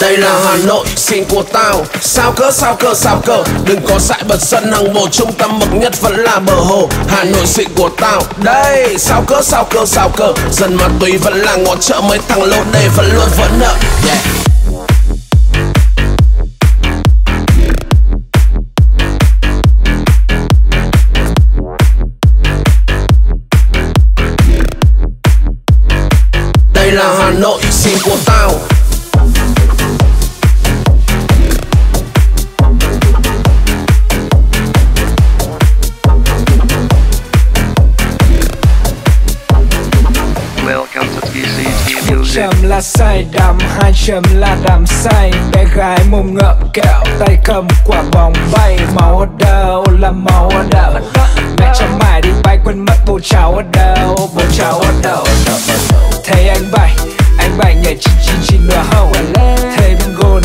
Đây là Hà Nội, xin của tao. Sao cỡ, sao cỡ, sao cỡ Đừng có dại bật sân hàng một Trung tâm mực nhất vẫn là bờ hồ. Hà Nội xịn của tao. Đây, sao cỡ, sao cỡ, sao cỡ Dân ma túy vẫn là ngõ chợ Mấy thằng lô đề vẫn luôn vẫn nợ. Yeah. Đây là Hà Nội, xin của tao. Chầm chấm là say đắm, hai chấm là đắm say. Bé gái mồm ngậm kẹo, tay cầm quả bóng bay. Máu ở đâu là máu ở đâu? Mẹ cho mày đi bay, quên mất bố cháu ở đâu, bố cháu ở đâu? Thấy anh bay anh bay nhảy chín chín chín nửa hậu thấy bingo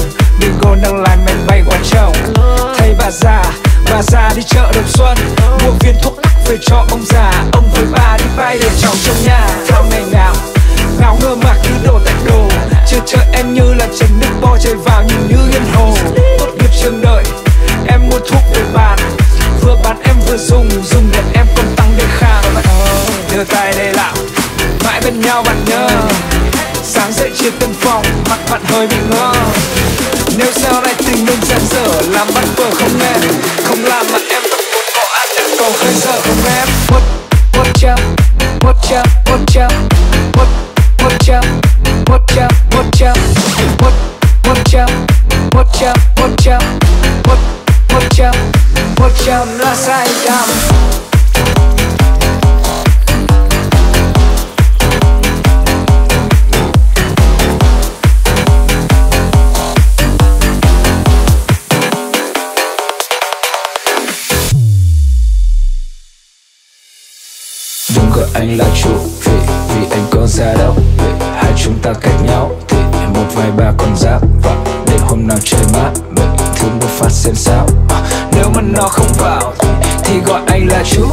gôn đang lái máy bay qua chồng thấy bà già bà già đi chợ đồng xuân mua viên thuốc lắc về cho ông già. Ông với bà đi bay để cháu trong nhà. Theo ngày nào? Ngáo ngơ mà cứ đổ tạc đồ. Chờ chờ em như là trần nước bo chơi vào nhìn như yên hồ. Tốt nghiệp trường đợi, em mua thuốc về bàn vừa bán em vừa dùng dùng để em còn tăng đề kháng. Đưa tay đây lão mãi bên nhau bạn nhớ. Sáng dậy chia tân phòng, mặt bạn hơi bị ngơ. Nếu sau này tình mình giản dở, làm bắt vợ không nghe. Không làm mà em vẫn muốn bỏ ăn Em còn khơi sợ không em. What what up what up what up what là sai gọi anh là chủ vì vì anh có ra đâu chúng ta cách nhau. Thì một vài ba con giáp vâng. và để hôm nào trời mát bệnh thương một phát xem sao. À, nếu mà nó không vào thì, thì gọi anh là chú.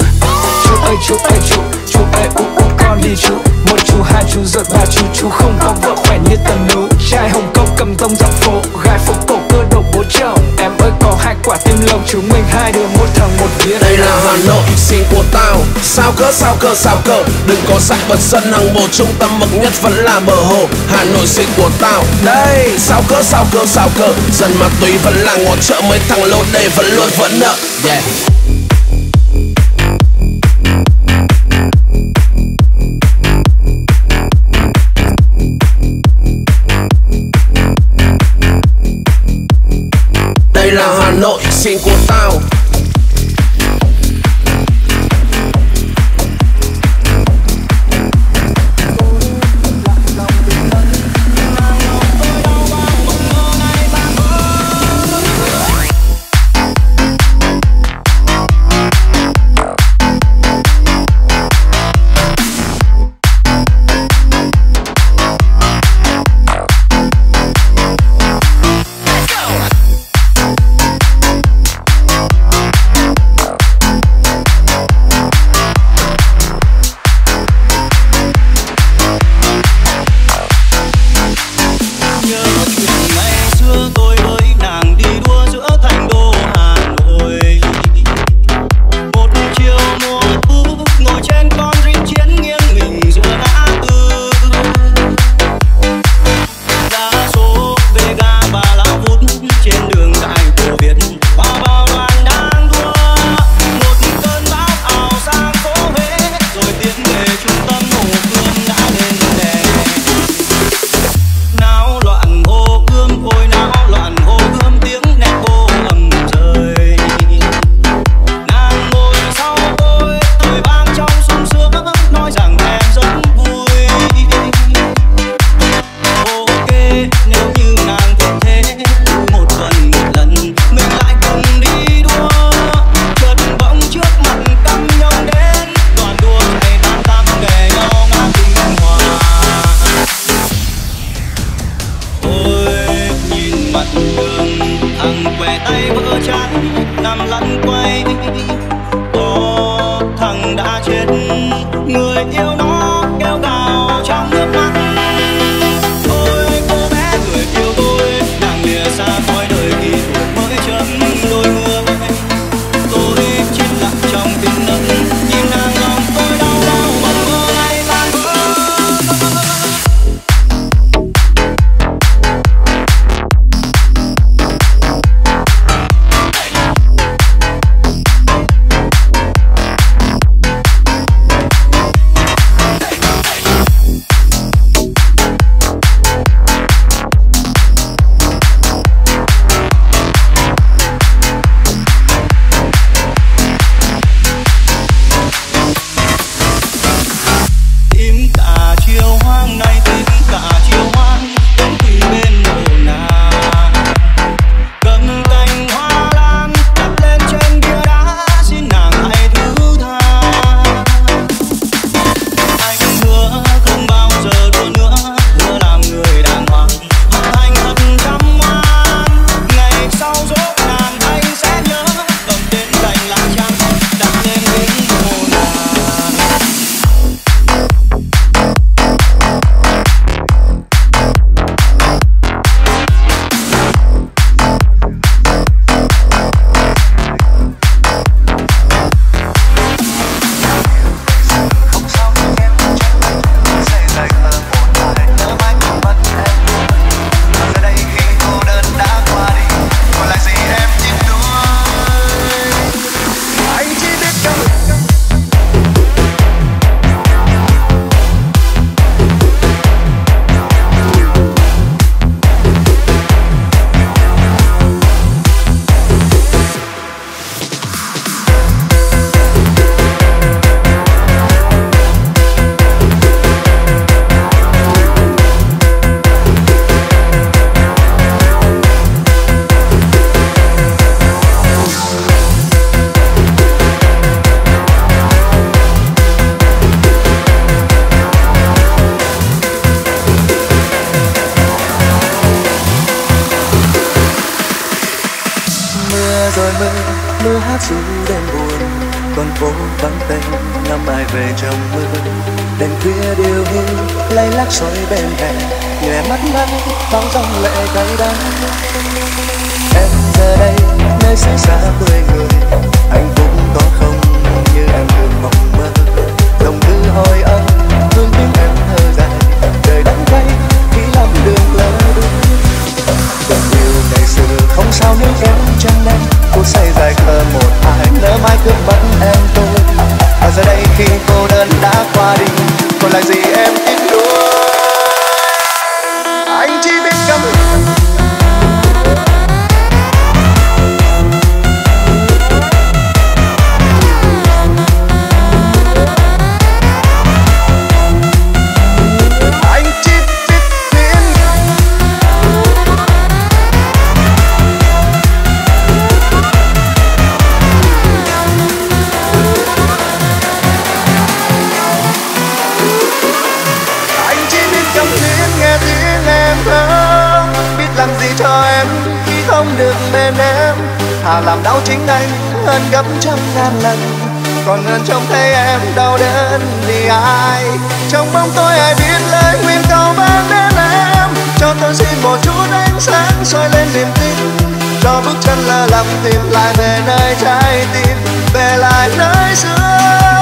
Chú ơi chú ơi chú chú ơi ú ú con đi chú. Một chú hai chú rồi ba chú chú không có vợ khỏe như tần nú trai hồng kông cầm tông dọc phố gái phố cổ cơ đồ bố chồng. Em ơi có hai quả tim lông chúng mình hai đứa một thằng một vía. Đây là Hà Nội, xin của tao. Sao cỡ, sao cỡ, sao cỡ Đừng có sắc bật sân hàng bộ Trung tâm bậc nhất vẫn là bờ hồ. Hà Nội xin của tao. Đây, sao cỡ, sao cỡ, sao cỡ Dân ma túy vẫn là ngõ chợ Mấy thằng lô đây vẫn luôn vẫn nợ. Yeah. chú đêm buồn con phố vắng tênh năm ai về trong mưa đèn khuya điều hưu, lay lắc soi bên hè nhòe mắt mắt thoáng dòng lệ cay đắng. Em giờ đây nơi xa xa quê người anh cũng có không như em thường mong mơ. Dòng tư hỏi ân thương tiếng em thơ dài đời đắng cay khi làm đường lỡ đúng tình yêu ngày xưa không sao nếu kéo chân em phút say dài khờ một ai nỡ mãi cướp mất em tôi và giờ đây khi cô đơn đã qua đi, còn lại gì em ít thà làm đau chính anh hơn gấp trăm ngàn lần. Còn hơn trông thấy em đau đớn vì ai? Trong bóng tối ai biết lời nguyện cầu ban đến em. Cho tôi xin một chút ánh sáng soi lên niềm tin. Cho bước chân lơ lầm tìm lại về nơi trái tim, về lại nơi xưa.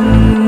Oh.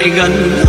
nhưng lại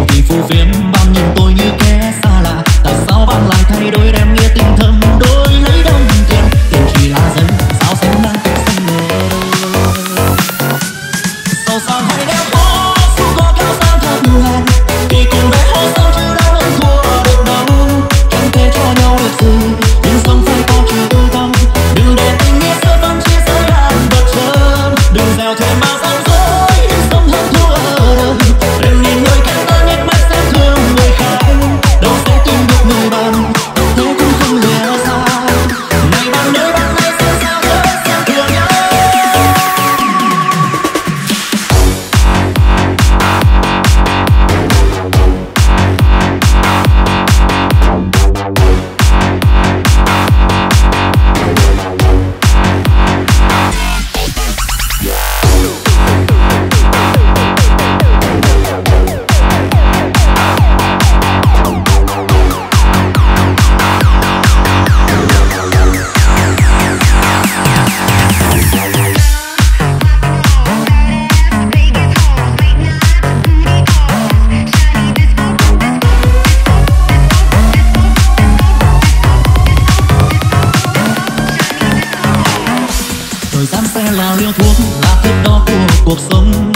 điều kỳ phù phiếm Bạn nhìn tôi như kẻ xa lạ. Tại sao bạn lại thay đổi đem nghĩa là thước đo của cuộc sống.